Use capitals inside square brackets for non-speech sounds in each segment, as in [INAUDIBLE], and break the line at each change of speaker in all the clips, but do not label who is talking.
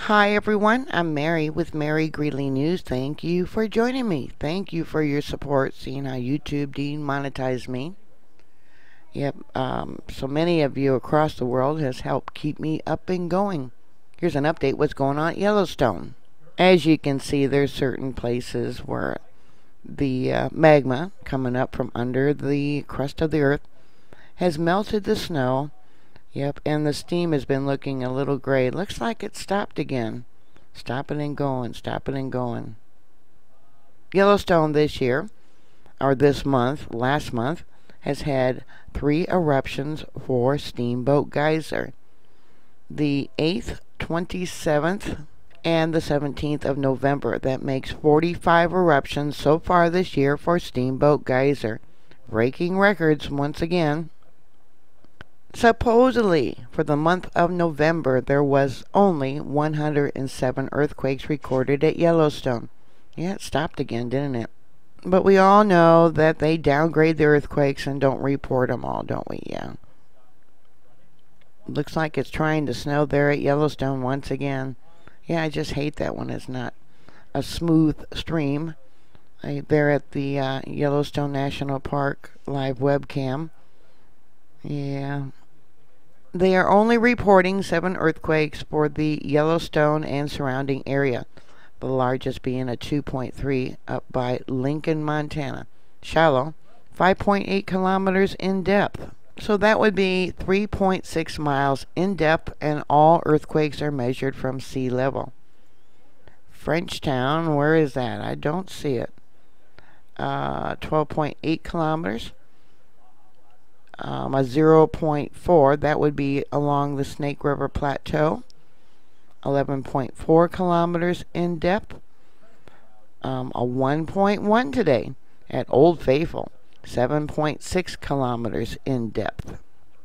Hi everyone, I'm Mary with Mary Greeley News. Thank you for joining me. Thank you for your support, seeing how YouTube demonetized me. Yep, um, so many of you across the world has helped keep me up and going. Here's an update what's going on at Yellowstone. As you can see, there's certain places where the uh, magma coming up from under the crust of the earth has melted the snow Yep, and the steam has been looking a little gray. Looks like it stopped again. Stopping and going, stopping and going. Yellowstone this year, or this month, last month, has had three eruptions for Steamboat Geyser. The 8th, 27th, and the 17th of November. That makes 45 eruptions so far this year for Steamboat Geyser. Breaking records once again. Supposedly, for the month of November, there was only 107 earthquakes recorded at Yellowstone. Yeah, it stopped again, didn't it? But we all know that they downgrade the earthquakes and don't report them all, don't we? Yeah. Looks like it's trying to snow there at Yellowstone once again. Yeah, I just hate that one. It's not a smooth stream. I, there at the uh, Yellowstone National Park live webcam. Yeah. They are only reporting seven earthquakes for the Yellowstone and surrounding area, the largest being a 2.3 up by Lincoln, Montana. Shallow, 5.8 kilometers in depth. So that would be 3.6 miles in depth, and all earthquakes are measured from sea level. Frenchtown, where is that? I don't see it. Uh, 12.8 kilometers um, a 0.4, that would be along the Snake River Plateau, 11.4 kilometers in depth, um, a 1.1 today at Old Faithful, 7.6 kilometers in depth.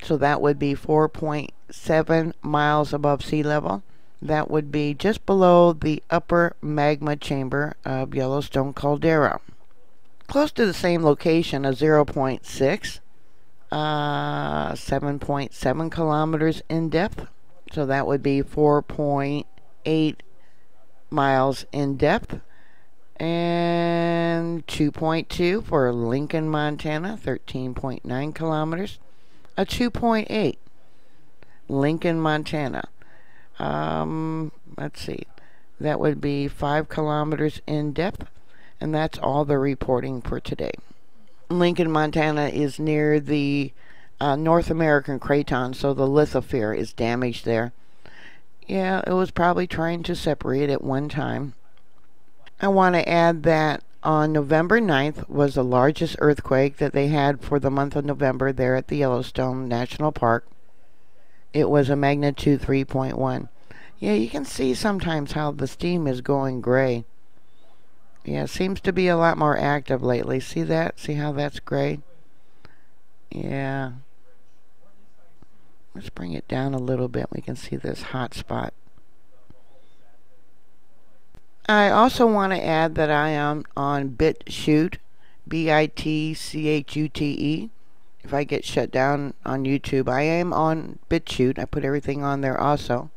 So that would be 4.7 miles above sea level. That would be just below the upper magma chamber of Yellowstone Caldera. Close to the same location, a 0.6 uh, 7.7 kilometers in depth. So that would be 4.8 miles in depth. And 2.2 for Lincoln, Montana, 13.9 kilometers. A 2.8, Lincoln, Montana. Um, let's see, that would be 5 kilometers in depth. And that's all the reporting for today. Lincoln, Montana is near the uh, North American craton, so the lithosphere is damaged there. Yeah, it was probably trying to separate at one time. I want to add that on November 9th was the largest earthquake that they had for the month of November there at the Yellowstone National Park. It was a magnitude 3.1. Yeah, you can see sometimes how the steam is going gray. Yeah, seems to be a lot more active lately. See that? See how that's gray? Yeah. Let's bring it down a little bit. We can see this hot spot. I also want to add that I am on BitChute, B-I-T-C-H-U-T-E. If I get shut down on YouTube, I am on BitChute. I put everything on there also.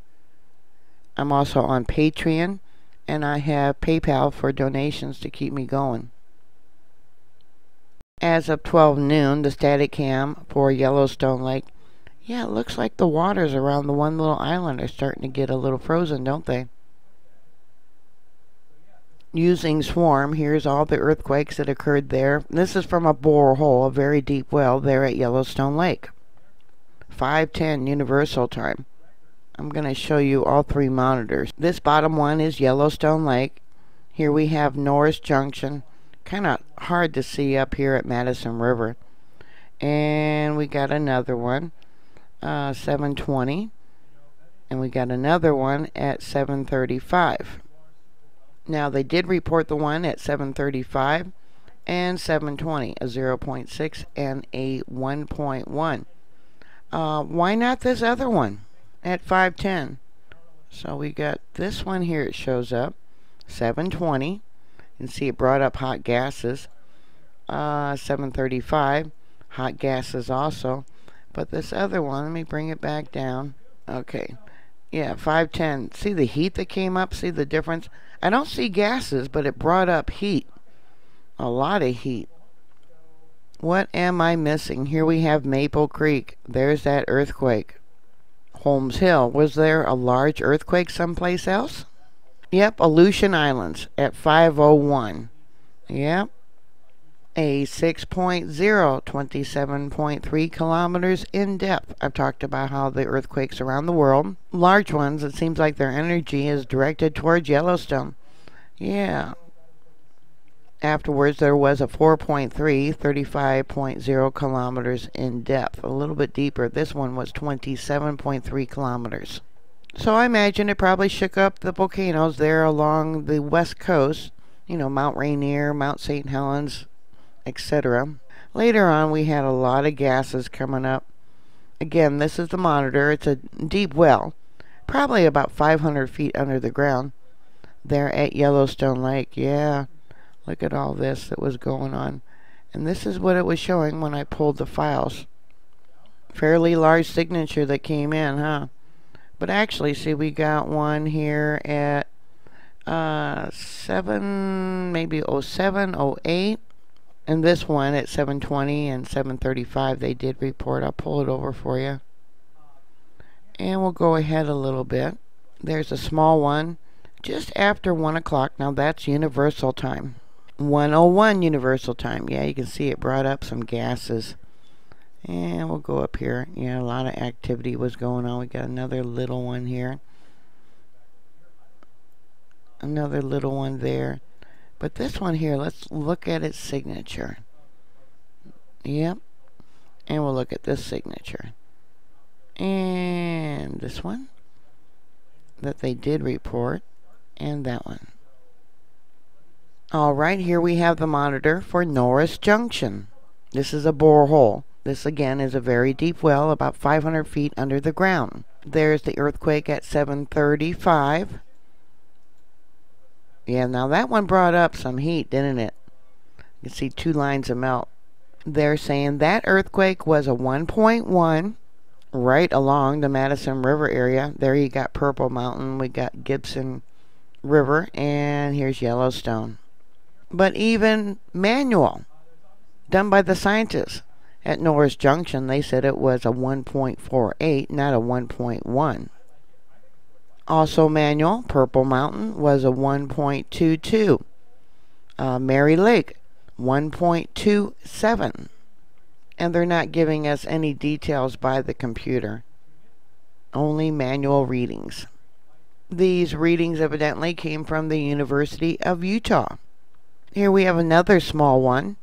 I'm also on Patreon and I have PayPal for donations to keep me going. As of 12 noon, the static cam for Yellowstone Lake, yeah, it looks like the waters around the one little island are starting to get a little frozen, don't they? Using Swarm, here's all the earthquakes that occurred there. This is from a borehole, a very deep well there at Yellowstone Lake. 510 Universal Time. I'm going to show you all three monitors. This bottom one is Yellowstone Lake. Here we have Norris Junction. Kind of hard to see up here at Madison River. And we got another one, uh, 720. And we got another one at 735. Now they did report the one at 735 and 720, a 0.6 and a 1.1. Uh, why not this other one? At 510. So we got this one here, it shows up, 720. You can see it brought up hot gases. Uh, 735, hot gases also. But this other one, let me bring it back down. Okay. Yeah, 510. See the heat that came up? See the difference? I don't see gases, but it brought up heat. A lot of heat. What am I missing? Here we have Maple Creek. There's that earthquake. Holmes Hill. Was there a large earthquake someplace else? Yep, Aleutian Islands at 501. Yep. A 6.0, 27.3 kilometers in depth. I've talked about how the earthquakes around the world, large ones, it seems like their energy is directed towards Yellowstone. Yeah. Afterwards, there was a 4.3, 35.0 kilometers in depth, a little bit deeper. This one was 27.3 kilometers. So I imagine it probably shook up the volcanoes there along the west coast, you know, Mount Rainier, Mount St. Helens, etc. Later on, we had a lot of gases coming up. Again, this is the monitor. It's a deep well, probably about 500 feet under the ground. There at Yellowstone Lake, yeah. Look at all this that was going on. And this is what it was showing when I pulled the files. Fairly large signature that came in, huh? But actually, see, we got one here at uh, 7, maybe 07, 08. And this one at 720 and 735, they did report. I'll pull it over for you. And we'll go ahead a little bit. There's a small one just after 1 o'clock. Now that's universal time. 101 universal time. Yeah, you can see it brought up some gases. And we'll go up here. Yeah, a lot of activity was going on. We got another little one here. Another little one there. But this one here, let's look at its signature. Yep. And we'll look at this signature. And this one that they did report. And that one. Alright, here we have the monitor for Norris Junction. This is a borehole. This again is a very deep well, about 500 feet under the ground. There's the earthquake at 735. Yeah, now that one brought up some heat, didn't it? You can see two lines of melt. They're saying that earthquake was a 1.1 right along the Madison River area. There you got Purple Mountain, we got Gibson River, and here's Yellowstone. But even manual, done by the scientists, at Norris Junction, they said it was a 1.48, not a 1.1. Also manual, Purple Mountain was a 1.22. Uh, Mary Lake, 1.27. And they're not giving us any details by the computer. Only manual readings. These readings evidently came from the University of Utah. Here we have another small one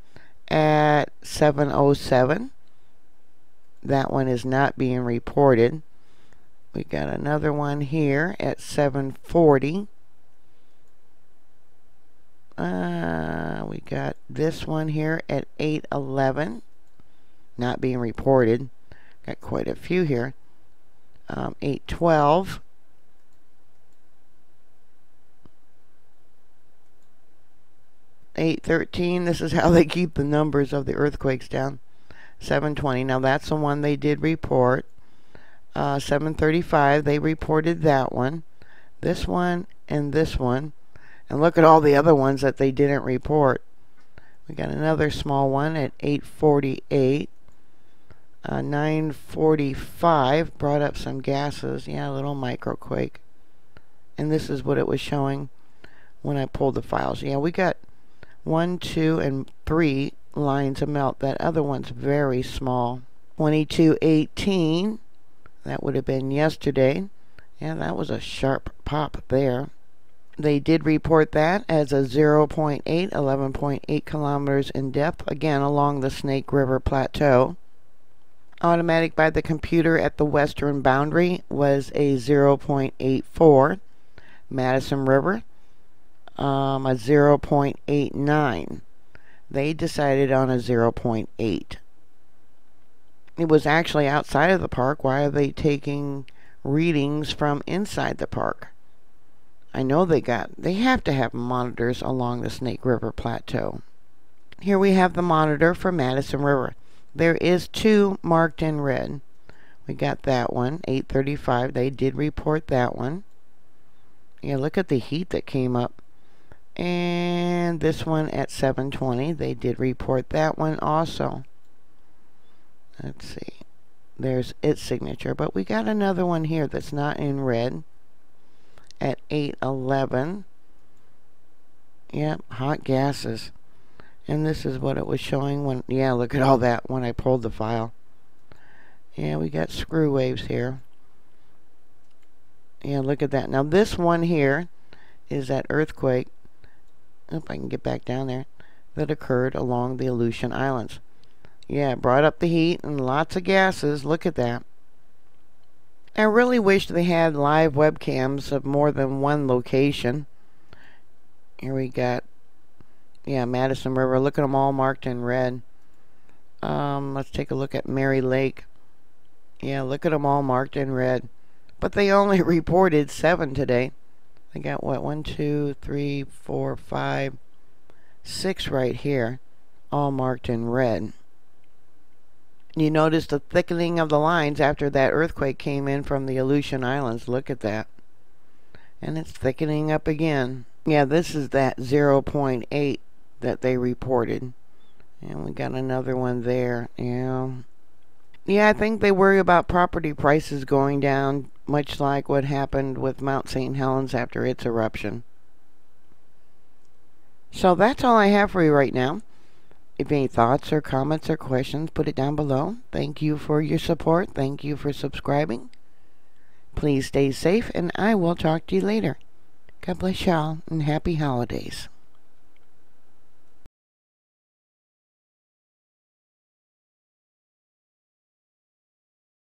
at 707. That one is not being reported. We got another one here at 740. Uh, we got this one here at 811. Not being reported. Got quite a few here. Um, 812. 813, this is how they keep the numbers of the earthquakes down. 720, now that's the one they did report. Uh, 735, they reported that one. This one and this one. And look at all the other ones that they didn't report. We got another small one at 848. Uh, 945 brought up some gases. Yeah, a little microquake. And this is what it was showing when I pulled the files. Yeah, we got one, two, and three lines of melt. That other one's very small. 2218, that would have been yesterday. Yeah, that was a sharp pop there. They did report that as a 0.8, 11.8 kilometers in depth, again along the Snake River Plateau. Automatic by the computer at the western boundary was a 0.84. Madison River, um, a 0.89. They decided on a 0.8. It was actually outside of the park. Why are they taking readings from inside the park? I know they got, they have to have monitors along the Snake River Plateau. Here we have the monitor for Madison River. There is two marked in red. We got that one, 835. They did report that one. Yeah, look at the heat that came up. And this one at 720. They did report that one also. Let's see. There's its signature. But we got another one here that's not in red at 811. Yep, hot gases. And this is what it was showing when, yeah, look at all that when I pulled the file. Yeah, we got screw waves here. Yeah, look at that. Now this one here is that earthquake. If I can get back down there. That occurred along the Aleutian Islands. Yeah, it brought up the heat and lots of gases. Look at that. I really wish they had live webcams of more than one location. Here we got, yeah, Madison River. Look at them all marked in red. Um, let's take a look at Mary Lake. Yeah, look at them all marked in red. But they only [LAUGHS] reported seven today. They got what? One, two, three, four, five, six right here, all marked in red. You notice the thickening of the lines after that earthquake came in from the Aleutian Islands. Look at that. And it's thickening up again. Yeah, this is that 0.8 that they reported. And we got another one there. Yeah. Yeah, I think they worry about property prices going down, much like what happened with Mount St. Helens after its eruption. So that's all I have for you right now. If any thoughts or comments or questions, put it down below. Thank you for your support. Thank you for subscribing. Please stay safe, and I will talk to you later. God bless y'all, and happy holidays.